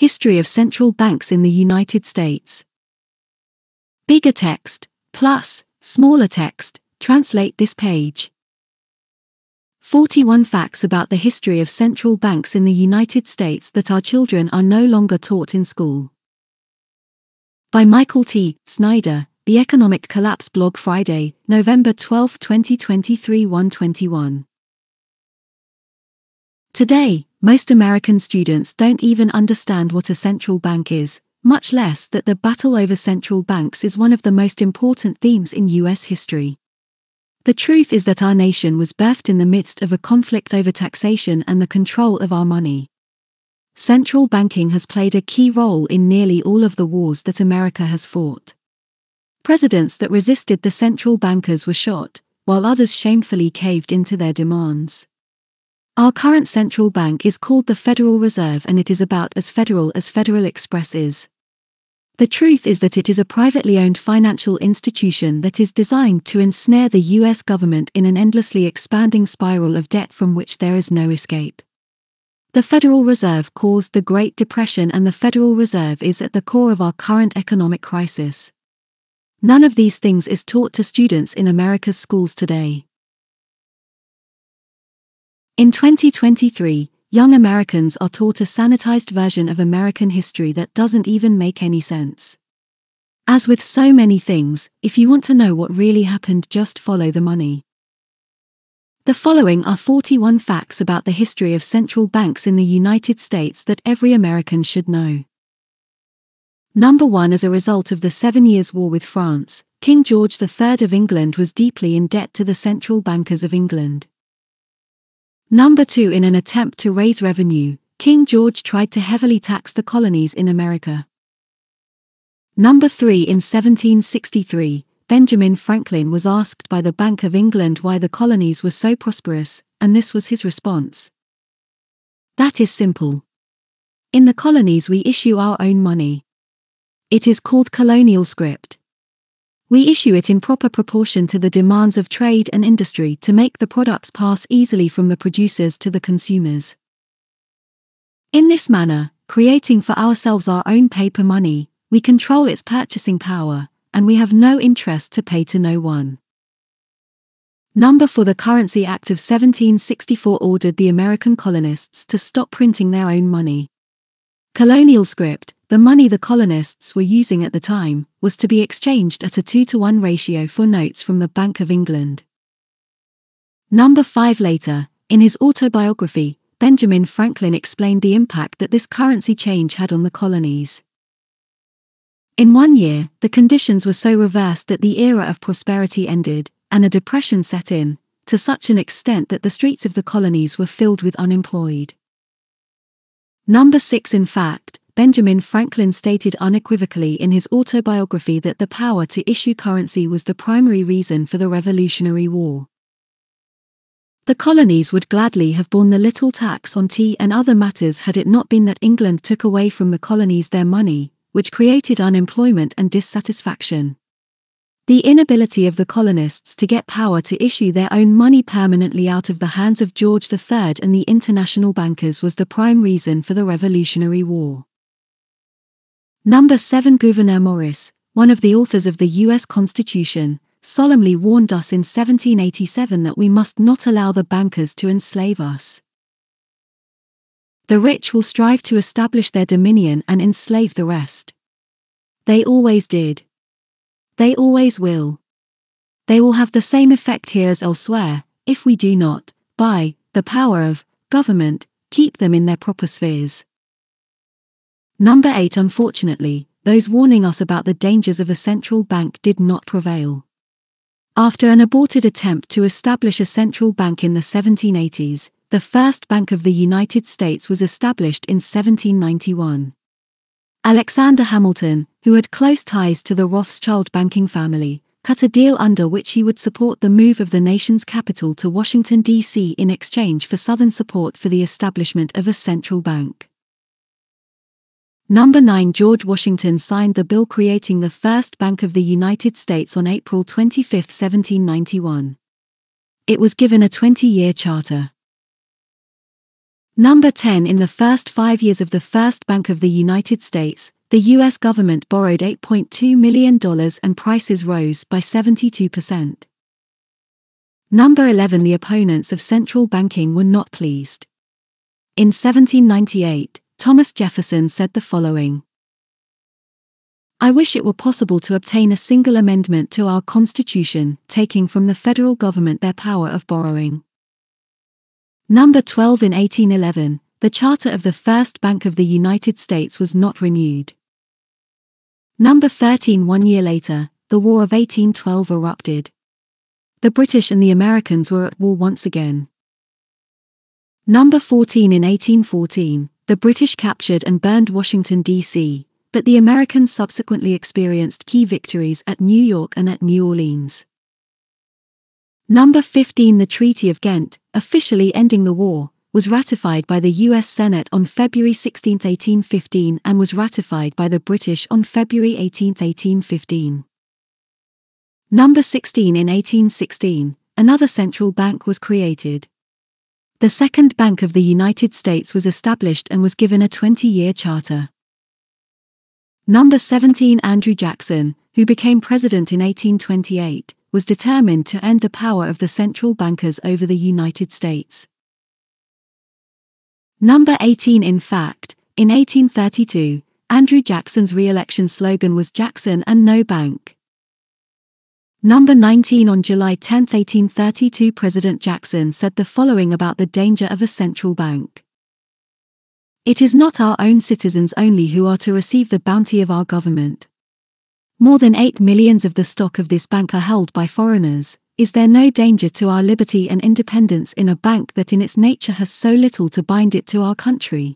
History of Central Banks in the United States. Bigger text, plus, smaller text, translate this page. 41 Facts about the history of central banks in the United States that our children are no longer taught in school. By Michael T. Snyder, The Economic Collapse blog Friday, November 12, 2023 121. Today, most American students don't even understand what a central bank is, much less that the battle over central banks is one of the most important themes in U.S. history. The truth is that our nation was birthed in the midst of a conflict over taxation and the control of our money. Central banking has played a key role in nearly all of the wars that America has fought. Presidents that resisted the central bankers were shot, while others shamefully caved into their demands. Our current central bank is called the Federal Reserve and it is about as federal as Federal Express is. The truth is that it is a privately owned financial institution that is designed to ensnare the US government in an endlessly expanding spiral of debt from which there is no escape. The Federal Reserve caused the Great Depression and the Federal Reserve is at the core of our current economic crisis. None of these things is taught to students in America's schools today. In 2023, young Americans are taught a sanitized version of American history that doesn't even make any sense. As with so many things, if you want to know what really happened, just follow the money. The following are 41 facts about the history of central banks in the United States that every American should know. Number 1 As a result of the Seven Years' War with France, King George III of England was deeply in debt to the central bankers of England. Number 2 In an attempt to raise revenue, King George tried to heavily tax the colonies in America. Number 3 In 1763, Benjamin Franklin was asked by the Bank of England why the colonies were so prosperous, and this was his response. That is simple. In the colonies, we issue our own money. It is called colonial scrip. We issue it in proper proportion to the demands of trade and industry to make the products pass easily from the producers to the consumers. In this manner, creating for ourselves our own paper money, we control its purchasing power, and we have no interest to pay to no one. Number for the Currency Act of 1764 ordered the American colonists to stop printing their own money. Colonial scrip, the money the colonists were using at the time, was to be exchanged at a 2 to 1 ratio for notes from the Bank of England. Number 5 Later, in his autobiography, Benjamin Franklin explained the impact that this currency change had on the colonies. In one year, the conditions were so reversed that the era of prosperity ended, and a depression set in, to such an extent that the streets of the colonies were filled with unemployed. Number 6 In fact, Benjamin Franklin stated unequivocally in his autobiography that the power to issue currency was the primary reason for the Revolutionary War. The colonies would gladly have borne the little tax on tea and other matters had it not been that England took away from the colonies their money, which created unemployment and dissatisfaction. The inability of the colonists to get power to issue their own money permanently out of the hands of George III and the international bankers was the prime reason for the Revolutionary War. Number 7 Gouverneur Morris, one of the authors of the U.S. Constitution, solemnly warned us in 1787 that we must not allow the bankers to enslave us. The rich will strive to establish their dominion and enslave the rest. They always did. They always will. They will have the same effect here as elsewhere, if we do not, by the power of government, keep them in their proper spheres. Number 8 Unfortunately, those warning us about the dangers of a central bank did not prevail. After an aborted attempt to establish a central bank in the 1780s, the first Bank of the United States was established in 1791. Alexander Hamilton, who had close ties to the Rothschild banking family, cut a deal under which he would support the move of the nation's capital to Washington, D.C. in exchange for Southern support for the establishment of a central bank. Number 9 George Washington signed the bill creating the first Bank of the United States on April 25, 1791. It was given a 20 year charter. Number 10 In the first five years of the First Bank of the United States, the U.S. government borrowed $8.2 million and prices rose by 72%. Number 11 The opponents of central banking were not pleased. In 1798, Thomas Jefferson said the following I wish it were possible to obtain a single amendment to our Constitution, taking from the federal government their power of borrowing. Number 12 In 1811, the charter of the First Bank of the United States was not renewed. Number 13 One year later, the War of 1812 erupted. The British and the Americans were at war once again. Number 14 In 1814, the British captured and burned Washington, D.C., but the Americans subsequently experienced key victories at New York and at New Orleans. Number 15 The Treaty of Ghent, officially ending the war, was ratified by the U.S. Senate on February 16, 1815 and was ratified by the British on February 18, 1815. Number 16 In 1816, another central bank was created. The Second Bank of the United States was established and was given a 20-year charter. Number 17 Andrew Jackson, who became president in 1828, was determined to end the power of the central bankers over the United States. Number 18 In fact, in 1832, Andrew Jackson's re-election slogan was Jackson and no bank. Number 19 On July 10, 1832 President Jackson said the following about the danger of a central bank. It is not our own citizens only who are to receive the bounty of our government. More than 8 millions of the stock of this bank are held by foreigners. Is there no danger to our liberty and independence in a bank that in its nature has so little to bind it to our country?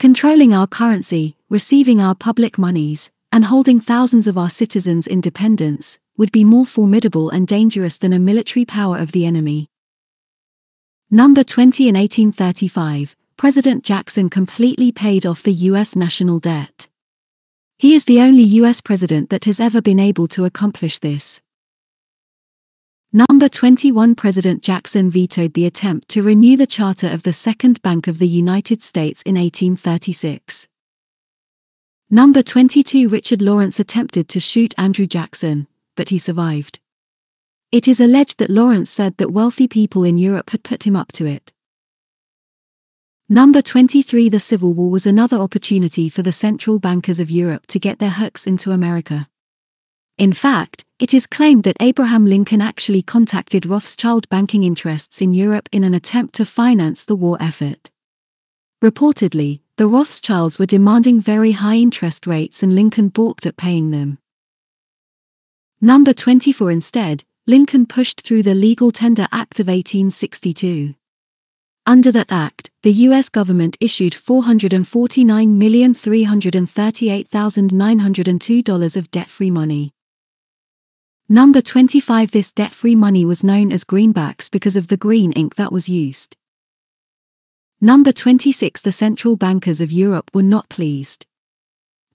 Controlling our currency, receiving our public monies, and holding thousands of our citizens' independence would be more formidable and dangerous than a military power of the enemy. Number 20 In 1835, President Jackson completely paid off the U.S. national debt. He is the only US president that has ever been able to accomplish this. Number 21 President Jackson vetoed the attempt to renew the charter of the Second Bank of the United States in 1836. Number 22 Richard Lawrence attempted to shoot Andrew Jackson, but he survived. It is alleged that Lawrence said that wealthy people in Europe had put him up to it. Number 23 The Civil War was another opportunity for the central bankers of Europe to get their hooks into America. In fact, it is claimed that Abraham Lincoln actually contacted Rothschild banking interests in Europe in an attempt to finance the war effort. Reportedly, the Rothschilds were demanding very high interest rates and Lincoln balked at paying them. Number 24 Instead, Lincoln pushed through the Legal Tender Act of 1862. Under that act, the U.S. government issued $449,338,902 of debt-free money. Number 25 This debt-free money was known as greenbacks because of the green ink that was used. Number 26 The central bankers of Europe were not pleased.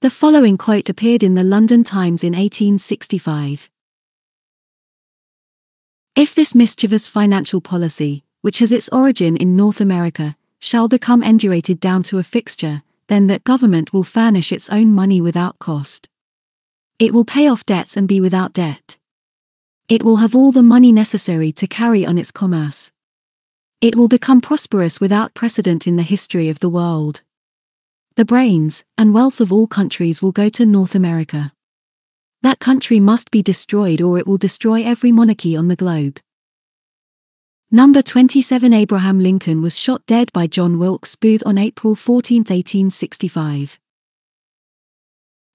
The following quote appeared in the London Times in 1865. If this mischievous financial policy, which has its origin in North America, shall become endurated down to a fixture, then that government will furnish its own money without cost. It will pay off debts and be without debt. It will have all the money necessary to carry on its commerce. It will become prosperous without precedent in the history of the world. The brains and wealth of all countries will go to North America. That country must be destroyed or it will destroy every monarchy on the globe. Number 27 Abraham Lincoln was shot dead by John Wilkes Booth on April 14, 1865.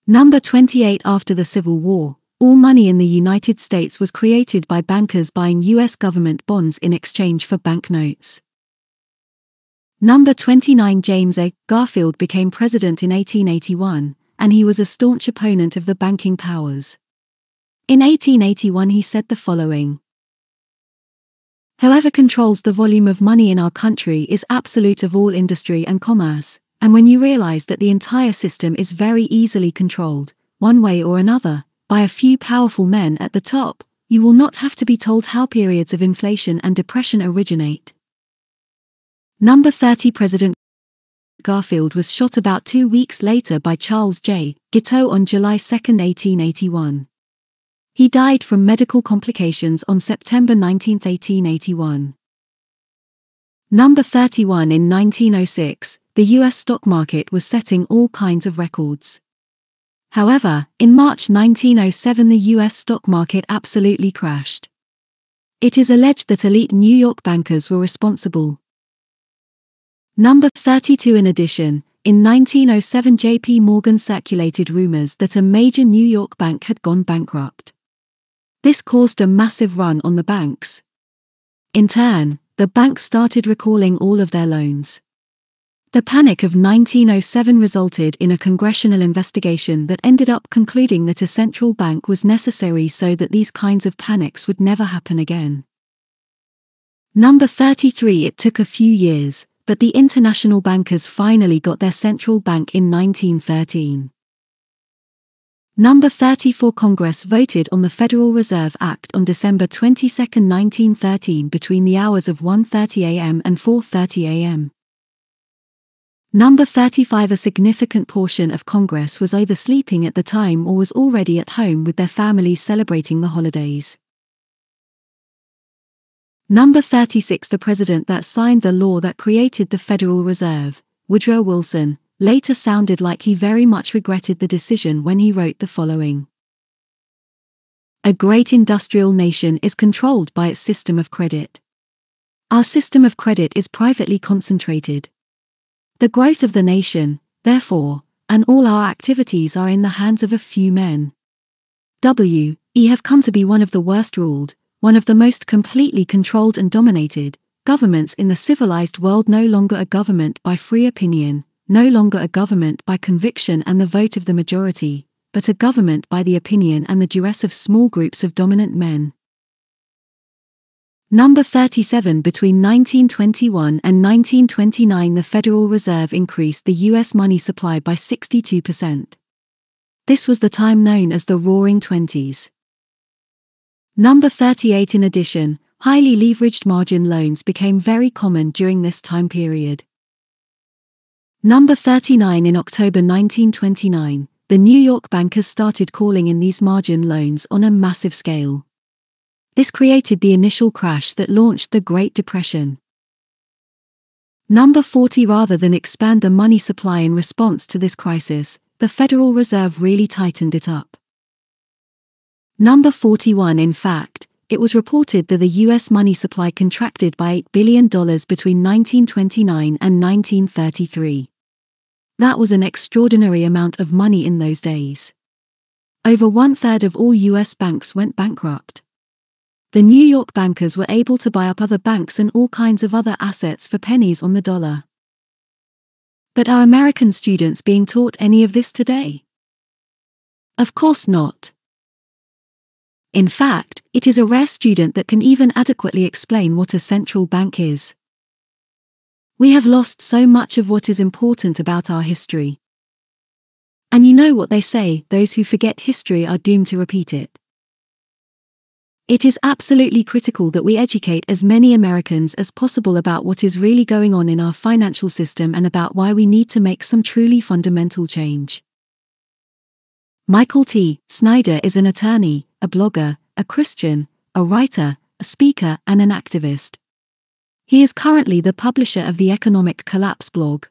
Number 28 After the Civil War, all money in the United States was created by bankers buying U.S. government bonds in exchange for banknotes. Number 29 James A. Garfield became president in 1881, and he was a staunch opponent of the banking powers. In 1881 he said the following Whoever controls the volume of money in our country is absolute of all industry and commerce, and when you realize that the entire system is very easily controlled, one way or another, by a few powerful men at the top, you will not have to be told how periods of inflation and depression originate. Number 30 President Garfield was shot about two weeks later by Charles J. Guiteau on July 2, 1881. He died from medical complications on September 19, 1881. Number 31 In 1906, the US stock market was setting all kinds of records. However, in March 1907 the US stock market absolutely crashed. It is alleged that elite New York bankers were responsible. Number 32 In addition, in 1907 JP Morgan circulated rumors that a major New York bank had gone bankrupt. This caused a massive run on the banks. In turn, the banks started recalling all of their loans. The panic of 1907 resulted in a congressional investigation that ended up concluding that a central bank was necessary so that these kinds of panics would never happen again. Number 33 It took a few years, but the international bankers finally got their central bank in 1913. Number 34 Congress voted on the Federal Reserve Act on December 22, 1913 between the hours of 1:30 a.m. and 4:30 a.m. Number 35 A significant portion of Congress was either sleeping at the time or was already at home with their families celebrating the holidays. Number 36 The president that signed the law that created the Federal Reserve, Woodrow Wilson, later sounded like he very much regretted the decision when he wrote the following A great industrial nation is controlled by its system of credit. Our system of credit is privately concentrated. The growth of the nation, therefore, and all our activities are in the hands of a few men. W. E. have come to be one of the worst ruled, one of the most completely controlled and dominated, governments in the civilized world no longer a government by free opinion, no longer a government by conviction and the vote of the majority, but a government by the opinion and the duress of small groups of dominant men. Number 37 Between 1921 and 1929 the Federal Reserve increased the U.S. money supply by 62%. This was the time known as the Roaring Twenties. Number 38 In addition, highly leveraged margin loans became very common during this time period. Number 39 In October 1929, the New York bankers started calling in these margin loans on a massive scale. This created the initial crash that launched the Great Depression. Number 40 Rather than expand the money supply in response to this crisis, the Federal Reserve really tightened it up. Number 41 In fact, it was reported that the U.S. money supply contracted by $8 billion between 1929 and 1933. That was an extraordinary amount of money in those days. Over one third of all U.S. banks went bankrupt. The New York bankers were able to buy up other banks and all kinds of other assets for pennies on the dollar. But are American students being taught any of this today? Of course not. In fact, it is a rare student that can even adequately explain what a central bank is. We have lost so much of what is important about our history. And you know what they say those who forget history are doomed to repeat it. It is absolutely critical that we educate as many Americans as possible about what is really going on in our financial system and about why we need to make some truly fundamental change. Michael T. Snyder is an attorney, a blogger, a Christian, a writer, a speaker, and an activist. He is currently the publisher of the Economic Collapse blog.